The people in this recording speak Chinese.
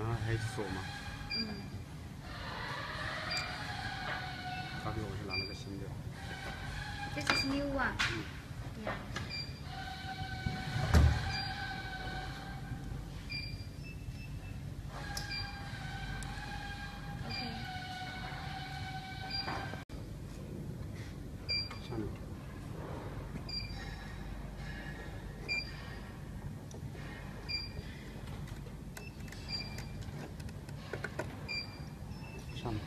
然后还锁吗？嗯。他给我是拿了个新的。这是星期五啊嗯。对呀 ok 上面。